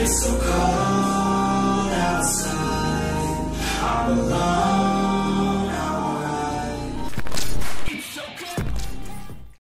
It's so cold outside. I'm alone.